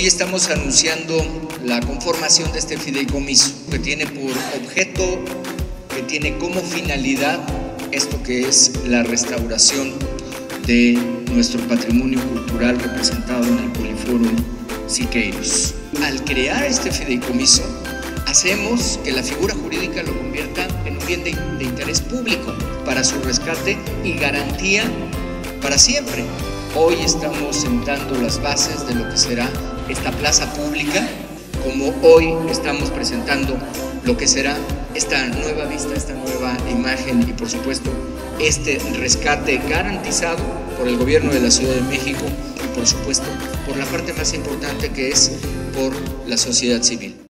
Hoy estamos anunciando la conformación de este fideicomiso que tiene por objeto, que tiene como finalidad esto que es la restauración de nuestro patrimonio cultural representado en el Poliforum Siqueiros. Al crear este fideicomiso, hacemos que la figura jurídica lo convierta en un bien de, de interés público para su rescate y garantía para siempre. Hoy estamos sentando las bases de lo que será esta plaza pública, como hoy estamos presentando lo que será esta nueva vista, esta nueva imagen y por supuesto este rescate garantizado por el gobierno de la Ciudad de México y por supuesto por la parte más importante que es por la sociedad civil.